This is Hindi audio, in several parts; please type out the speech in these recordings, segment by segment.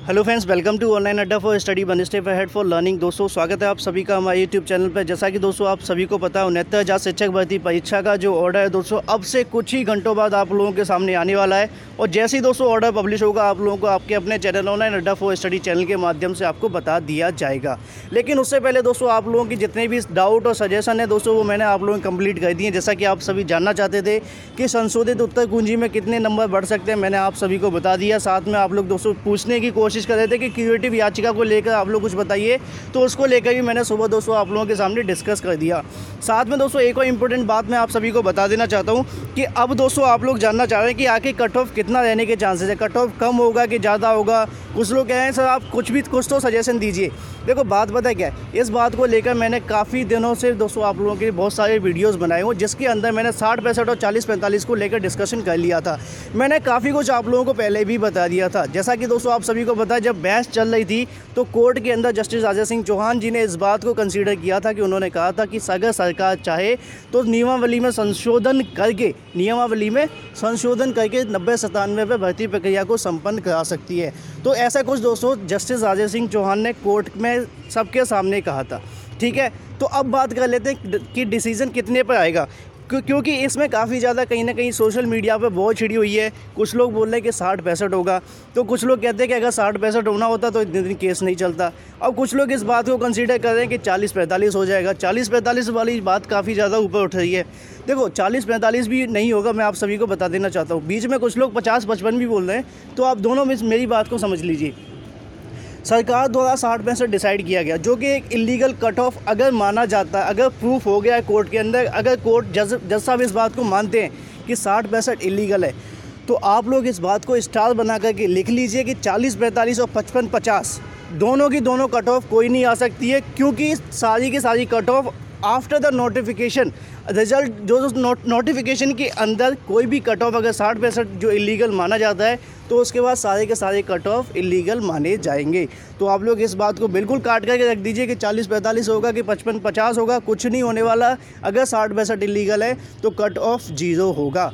Hello friends welcome to online Adda for study one step head for learning दोस्तों, स्वागत है आप सभी का हमारे यूट्यूब चैनल पर जैसा कि दोस्तों, आप सभी को पता है, उनहत्तर हज़ार शिक्षक भर्ती परीक्षा का जो ऑर्डर है दोस्तों, अब से कुछ ही घंटों बाद आप लोगों के सामने आने वाला है। और जैसे ही दोस्तों ऑर्डर पब्लिश होगा, आप लोगों को आपके अपने channel online Adda for study channel के माध्यम से आपको बता दिया जाएगा। लेकिन उससे पहले दोस्तों, आप लोगों की जितने भी डाउट और सजेशन है दोस्तों, वो मैंने आप लोगों को कंप्लीट कर दिए जैसा कि आप सभी जानना चाहते थे कि संशोधित उत्तर कुंजी में कितने नंबर बढ़ सकते हैं, मैंने आप सभी को बता दिया। साथ में आप लोग दोस्तों, पूछने की कोशिश कर रहे थे कि क्रिएटिव याचिका को लेकर आप लोग कुछ बताइए। तो उसको लेकर भी मैंने सुबह दोस्तों आप लोगों के सामने डिस्कस कर दिया। साथ में दोस्तों एक और इम्पोर्टेंट बात मैं आप सभी को बता देना चाहता हूँ कि अब दोस्तों आप लोग जानना चाह रहे हैं कि आखिर कट ऑफ़ कितना रहने के चांसेस है। कट ऑफ़ कम होगा कि ज़्यादा होगा? कुछ लोग कह रहे हैं, सर, आप कुछ भी, कुछ तो सजेशन दीजिए। देखो, बात पता क्या है? इस बात को लेकर मैंने काफ़ी दिनों से दोस्तों आप लोगों के बहुत सारे वीडियोस बनाए हुए जिसके अंदर मैंने साठ पैंसठ और चालीस पैंतालीस को लेकर डिस्कशन कर लिया था। मैंने काफ़ी कुछ आप लोगों को पहले भी बता दिया था। जैसा कि दोस्तों आप सभी को पता जब बहस चल रही थी तो कोर्ट के अंदर जस्टिस राजा सिंह चौहान जी ने इस बात को कंसिडर किया था कि उन्होंने कहा था कि अगर सरकार चाहे तो नियमावली में संशोधन करके, नियमावली में संशोधन करके नब्बे सतानवे पर भर्ती प्रक्रिया को संपन्न करा सकती है। तो ऐसा कुछ दोस्तों, जस्टिस राजा सिंह चौहान ने कोर्ट में सबके सामने कहा था। ठीक है? तो अब बात कर लेते हैं कि डिसीज़न कितने पर आएगा। क्योंकि इसमें काफ़ी ज़्यादा कहीं ना कहीं सोशल मीडिया पे बहुत छिड़ी हुई है। कुछ लोग बोल रहे हैं कि साठ पैंसठ होगा। तो कुछ लोग कहते हैं कि अगर साठ पैंसठ होना होता तो इतने दिन केस नहीं चलता। अब कुछ लोग इस बात को कंसीडर कर रहे हैं कि चालीस पैंतालीस हो जाएगा। चालीस पैंतालीस वाली बात काफ़ी ज़्यादा ऊपर उठ रही है। देखो, चालीस पैंतालीस भी नहीं होगा, मैं आप सभी को बता देना चाहता हूँ। बीच में कुछ लोग पचास पचपन भी बोल रहे हैं तो आप दोनों में मेरी बात को समझ लीजिए। सरकार द्वारा साठ पैंसठ डिसाइड किया गया, जो कि एक इलीगल कट ऑफ़ अगर माना जाता है, अगर प्रूफ हो गया है कोर्ट के अंदर, अगर कोर्ट जज जज साहब इस बात को मानते हैं कि साठ पैंसठ इलीगल है तो आप लोग इस बात को स्टार बना करके लिख लीजिए कि चालीस, पैंतालीस और पचपन, पचास, दोनों की दोनों कट ऑफ़ कोई नहीं आ सकती है, क्योंकि सारी की सारी cut off after the notification result जो नोटिफिकेशन के अंदर कोई भी कट ऑफ़ अगर साठ पैंसठ जो इलीगल माना जाता है तो उसके बाद सारे के सारे कट ऑफ़ इलीगल माने जाएँगे। तो आप लोग इस बात को बिल्कुल काट करके रख दीजिए कि चालीस पैंतालीस होगा कि पचपन पचास होगा, कुछ नहीं होने वाला। अगर साठ पैंसठ इलीगल है तो कट ऑफ़ ज़ीरो होगा।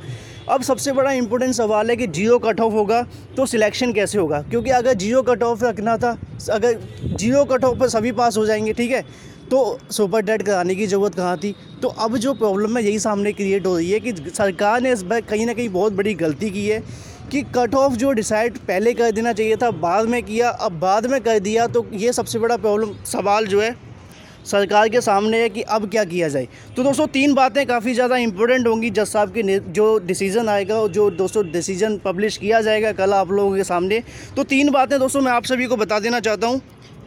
अब सबसे बड़ा इंपॉर्टेंट सवाल है कि ज़ीरो कट ऑफ़ होगा तो सिलेक्शन कैसे होगा? क्योंकि अगर ज़ीरो कट ऑफ़ रखना था, अगर ज़ीरो कट ऑफ़ पर सभी पास हो जाएँगे, ठीक है? तो सुपर डेट कराने की ज़रूरत कहाँ थी? तो अब जो प्रॉब्लम है, यही सामने क्रिएट हो रही है कि सरकार ने इस बार कहीं ना कहीं बहुत बड़ी गलती की है कि कट ऑफ़ जो डिसाइड पहले कर देना चाहिए था, बाद में किया, अब बाद में कर दिया तो ये सबसे बड़ा प्रॉब्लम सवाल जो है, सरकार के सामने है कि अब क्या किया जाए। तो दोस्तों, तीन बातें काफ़ी ज़्यादा इंपॉर्टेंट होंगी, जज साहब के जो डिसीज़न आएगा, जो दोस्तों डिसीज़न पब्लिश किया जाएगा कल आप लोगों के सामने। तो तीन बातें दोस्तों, मैं आप सभी को बता देना चाहता हूँ।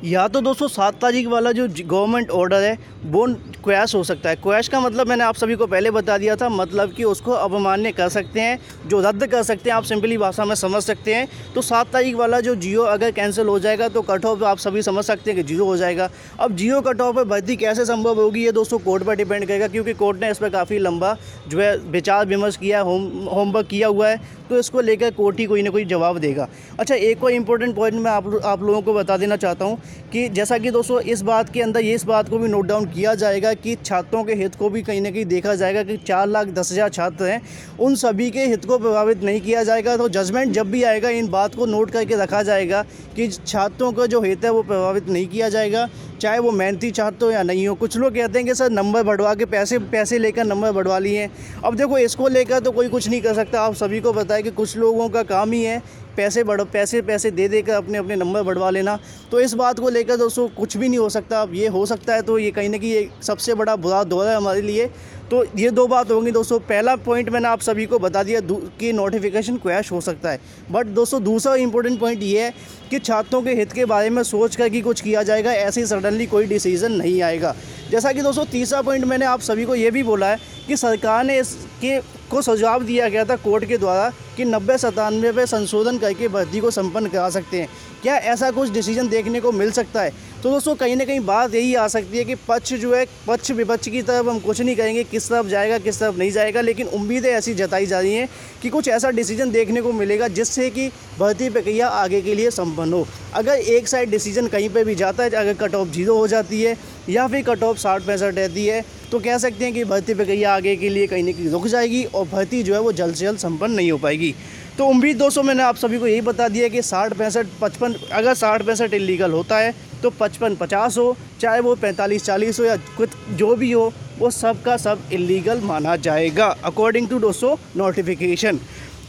या तो दोस्तों सात तारीख वाला जो गवर्नमेंट ऑर्डर है वो क्वैश हो सकता है। क्वैश का मतलब मैंने आप सभी को पहले बता दिया था मतलब कि उसको अवमान्य कर सकते हैं, जो रद्द कर सकते हैं, आप सिंपली भाषा में समझ सकते हैं। तो सात तारीख वाला जो जियो अगर कैंसिल हो जाएगा तो कट ऑफ़ आप सभी समझ सकते हैं कि ज़ीरो हो जाएगा। अब जियो कट ऑफ़ पर भर्ती कैसे संभव होगी, ये दोस्तों कोर्ट पर डिपेंड करेगा, क्योंकि कोर्ट ने इस पर काफ़ी लंबा जो है विचार विमर्श किया, होम, होमवर्क किया हुआ है तो इसको लेकर कोर्ट ही कोई ना कोई जवाब देगा। अच्छा एक और इम्पोर्टेंट पॉइंट मैं आप आप लोगों को बता देना चाहता हूँ कि जैसा कि दोस्तों इस बात के अंदर, ये इस बात को भी नोट डाउन किया जाएगा कि छात्रों के हित को भी कहीं ना कहीं देखा जाएगा कि चार लाख दस हज़ार छात्र हैं, उन सभी के हित को प्रभावित नहीं किया जाएगा। तो जजमेंट जब भी आएगा, इन बात को नोट करके रखा जाएगा कि छात्रों का जो हित है वो प्रभावित नहीं किया जाएगा, चाहे वो मेहनती छात्र हो या नहीं हो। कुछ लोग कहते हैं कि सर नंबर बढ़वा के पैसे पैसे लेकर नंबर बढ़वा लिए अब देखो, इसको लेकर तो कोई कुछ नहीं कर सकता। आप सभी को है कि कुछ लोगों का काम ही है पैसे बढ़, पैसे पैसे दे देकर अपने अपने नंबर बढ़वा लेना। तो इस बात को लेकर दोस्तों, कुछ भी नहीं हो सकता। अब ये हो सकता है तो ये कहीं ना कहीं ये सबसे बड़ा बुरा दौर है हमारे लिए। तो ये दो बात होंगी दोस्तों। पहला पॉइंट मैंने आप सभी को बता दिया कि नोटिफिकेशन क्रैश हो सकता है। बट दोस्तों, दूसरा इंपॉर्टेंट पॉइंट ये है कि छात्रों के हित के बारे में सोच कर कि कुछ किया जाएगा, ऐसे ही सडनली कोई डिसीज़न नहीं आएगा। जैसा कि दोस्तों, तीसरा पॉइंट मैंने आप सभी को ये भी बोला है कि सरकार ने इसके को सुझाव दिया गया था कोर्ट के द्वारा कि नब्बे सतानवे पे संशोधन करके भर्ती को संपन्न करा सकते हैं। क्या ऐसा कुछ डिसीज़न देखने को मिल सकता है? तो दोस्तों, कहीं ना कहीं बात यही आ सकती है कि पक्ष जो है, पक्ष विपक्ष की तरफ़ हम कुछ नहीं कहेंगे किस तरफ़ जाएगा, किस तरफ़ नहीं जाएगा, लेकिन उम्मीदें ऐसी जताई जा रही हैं कि कुछ ऐसा डिसीज़न देखने को मिलेगा जिससे कि भर्ती प्रक्रिया आगे के लिए संपन्न हो। अगर एक साइड डिसीज़न कहीं पर भी जाता है, अगर कट ऑफ़ ज़ीरो हो जाती है या फिर कट ऑफ़ साठ पैंसठ रहती है तो कह सकते हैं कि भर्ती प्रक्रिया आगे के लिए कहीं ना कहीं रुक जाएगी और भर्ती जो है वो जल्द से जल्द संपन्न नहीं हो पाएगी। तो उम्मीद दोस्तों, मैंने आप सभी को यही बता दिया कि साठ पैंसठ, पचपन, अगर साठ पैंसठ इलीगल होता है तो पचपन पचास हो, चाहे वो पैंतालीस, चालीस हो या कुछ जो भी हो, वो सब का सब इलीगल माना जाएगा अकॉर्डिंग टू दोस्तों नोटिफिकेशन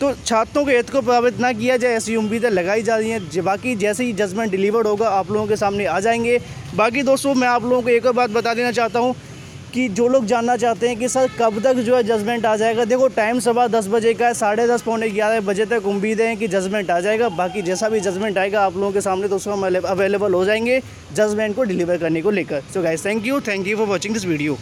तो छात्रों के हित को प्रभावित ना किया जाए, ऐसी उम्मीदें लगाई जा रही हैं। बाकी जैसे ही जजमेंट डिलीवर्ड होगा, आप लोगों के सामने आ जाएँगे। बाकी दोस्तों, मैं आप लोगों को एक और बात बता देना चाहता हूँ कि जो लोग जानना चाहते हैं कि सर कब तक जो है जजमेंट आ जाएगा, देखो टाइम सुबह दस बजे का है, साढ़े दस, पौने ग्यारह बजे तक उम्मीद है कि जजमेंट आ जाएगा। बाकी जैसा भी जजमेंट आएगा, आप लोगों के सामने तो उसमें अवेलेबल हो जाएँगे जजमेंट को डिलीवर करने को लेकर। So guys thank you thank you for watching this video